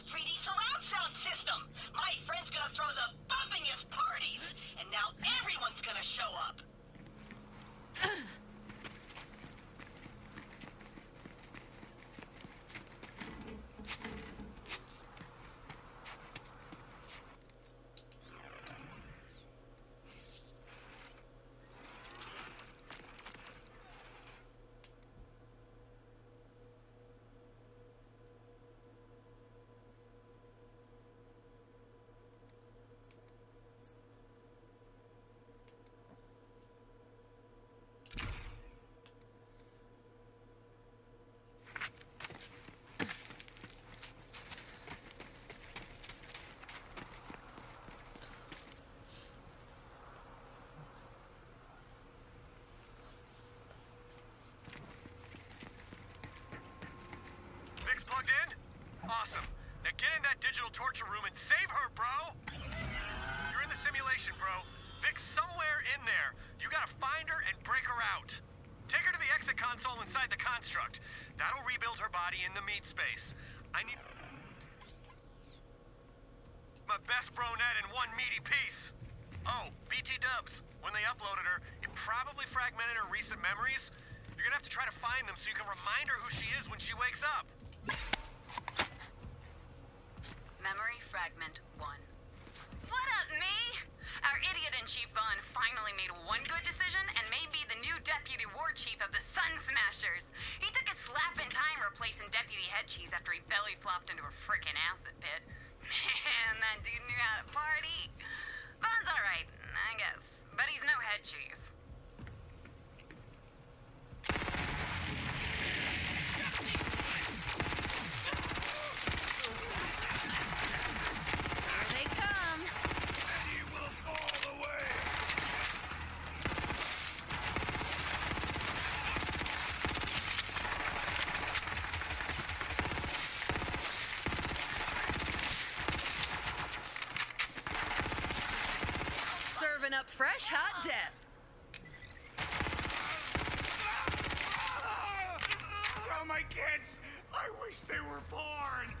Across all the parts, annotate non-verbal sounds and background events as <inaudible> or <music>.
3D surround sound system. My friend's gonna throw the bumpingest parties, and now everyone's gonna show up. Logged in? Awesome. Now get in that digital torture room and save her, bro! You're in the simulation, bro. Vic's somewhere in there. You gotta find her and break her out. Take her to the exit console inside the construct. That'll rebuild her body in the meat space. I need... My best brunette in one meaty piece. Oh, BT dubs. When they uploaded her, it probably fragmented her recent memories. You're gonna have to try to find them so you can remind her who she is when she wakes up. Memory fragment one. What up, me? Our chief Vaughn finally made one good decision and made me the new deputy war chief of the Sun Smashers. He took a slap in time replacing deputy head cheese after he belly flopped into a frickin' acid pit. <laughs> Man, that dude knew how to party. Vaughn's alright, I guess. But he's no head cheese. Fresh, hot death. Tell my kids, I wish they were born.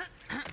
Huh? <coughs>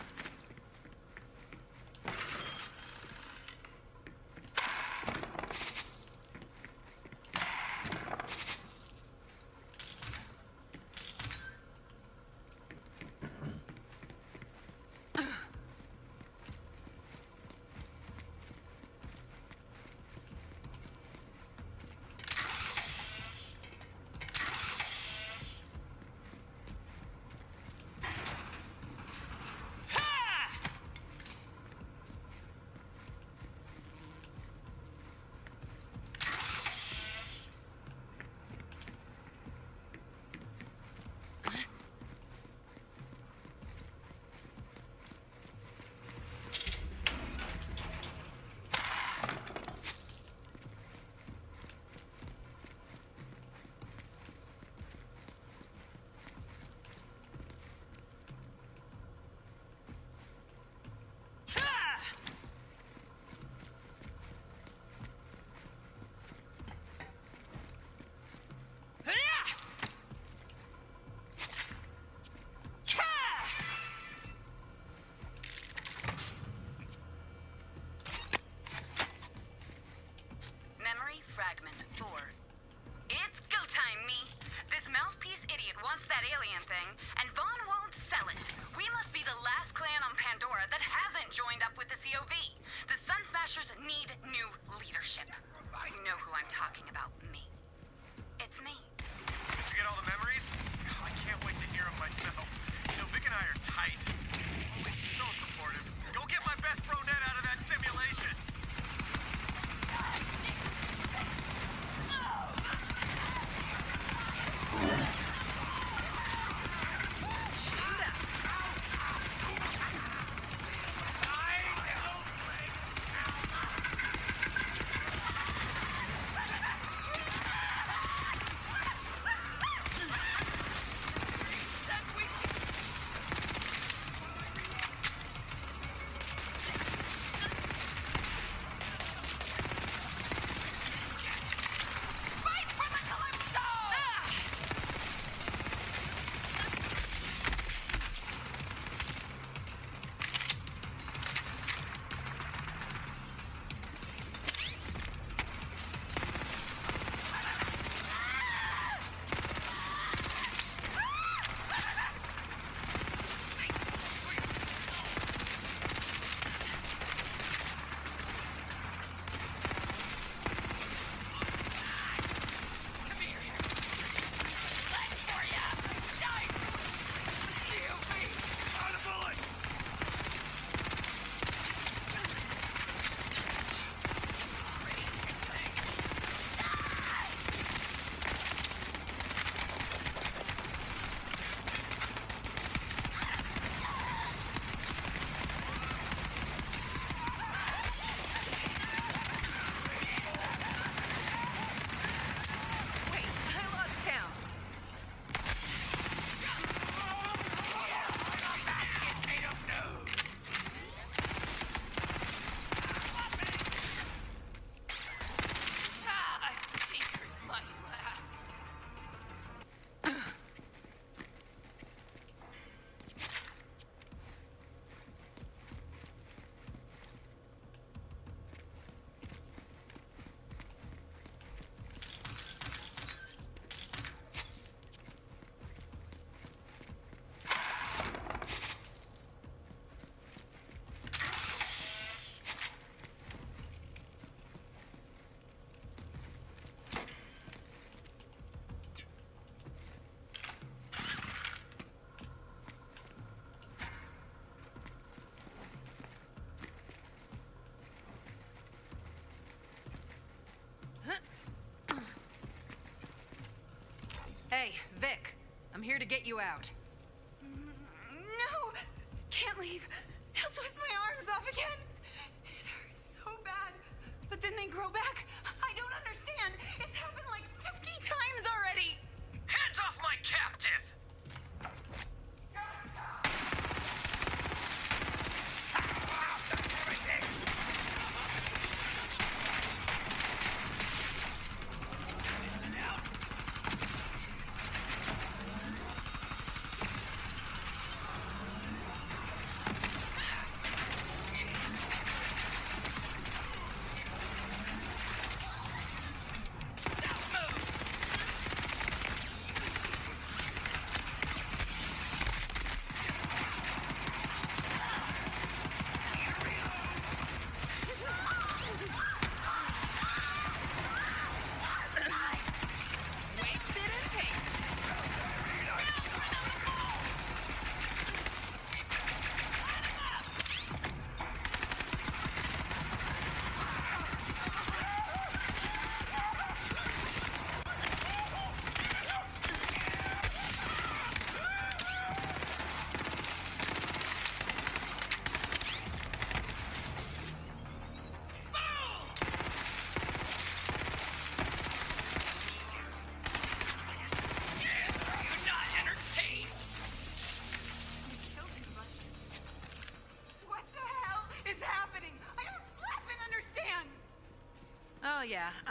need new leadership. You know who I'm talking about, me. It's me. Did you get all the memories? I can't wait to hear them myself. You know, Vic and I are tight. Always so supportive. Go get my best bro net Hey, Vic. I'm here to get you out. No! Can't leave.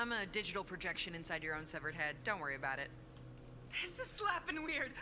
I'm a digital projection inside your own severed head. Don't worry about it. This is slapping weird.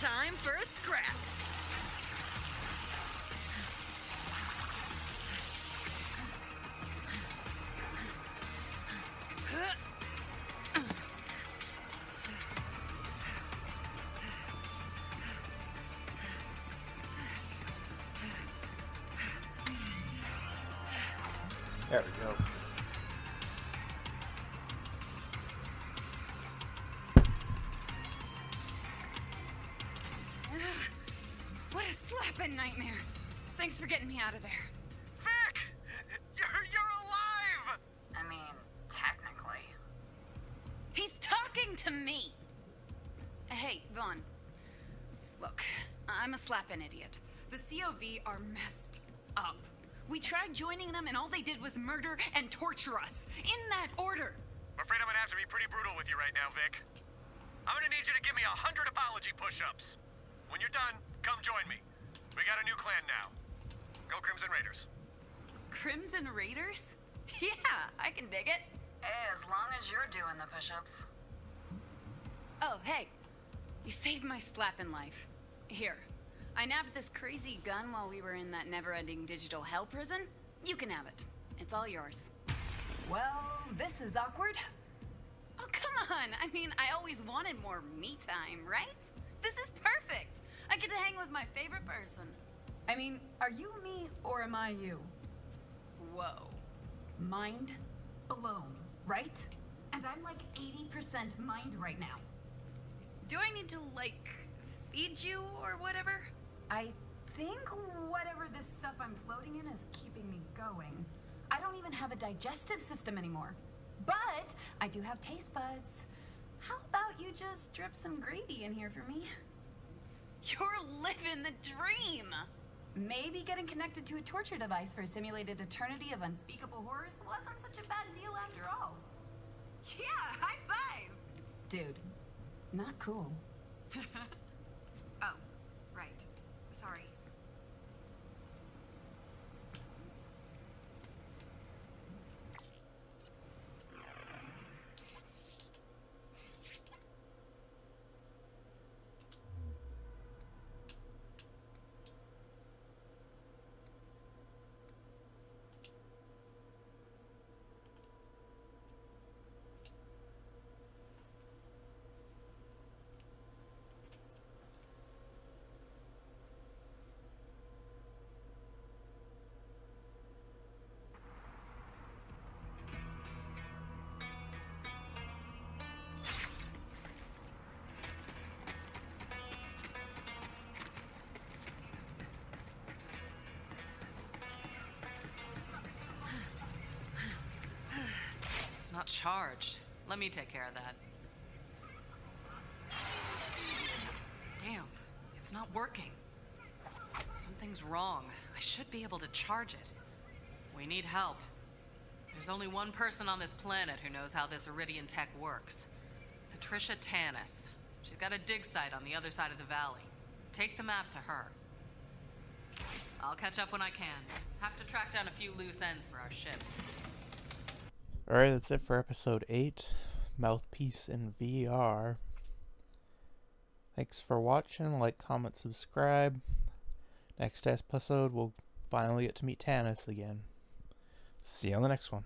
Time for a scrap. A nightmare. Thanks for getting me out of there. Vic! You're, you're alive! I mean, technically. He's talking to me. Hey, Vaughn. Look, I'm a slapping idiot. The COV are messed up. We tried joining them, and all they did was murder and torture us. In that order. I'm afraid I'm gonna have to be pretty brutal with you right now, Vic. I'm gonna need you to give me a hundred apology push-ups. When you're done, come join me. We got a new clan now. Go Crimson Raiders. Crimson Raiders? <laughs> Yeah, I can dig it. Hey, as long as you're doing the push-ups. Oh, hey. You saved my slapping life. Here. I nabbed this crazy gun while we were in that never-ending digital hell prison. You can have it. It's all yours. Well, this is awkward. Oh, come on. I mean, I always wanted more me time, right? This is perfect. I get to hang with my favorite person. I mean, are you me or am I you? Whoa. Mind alone, right? And I'm like 80% mind right now. Do I need to, like, feed you or whatever? I think whatever this stuff I'm floating in is keeping me going. I don't even have a digestive system anymore. But I do have taste buds. How about you just drip some gravy in here for me? You're living the dream. Maybe getting connected to a torture device for a simulated eternity of unspeakable horrors wasn't such a bad deal after all. Yeah, high five. Dude, not cool. <laughs> not charged. Let me take care of that. Damn, it's not working. Something's wrong. I should be able to charge it. We need help. There's only one person on this planet who knows how this Iridian tech works. Patricia Tanis. She's got a dig site on the other side of the valley. Take the map to her. I'll catch up when I can. Have to track down a few loose ends for our ship. Alright, that's it for episode 8 Mouthpiece in VR. Thanks for watching. Like, comment, subscribe. Next episode, we'll finally get to meet Tanis again. See you on the next one.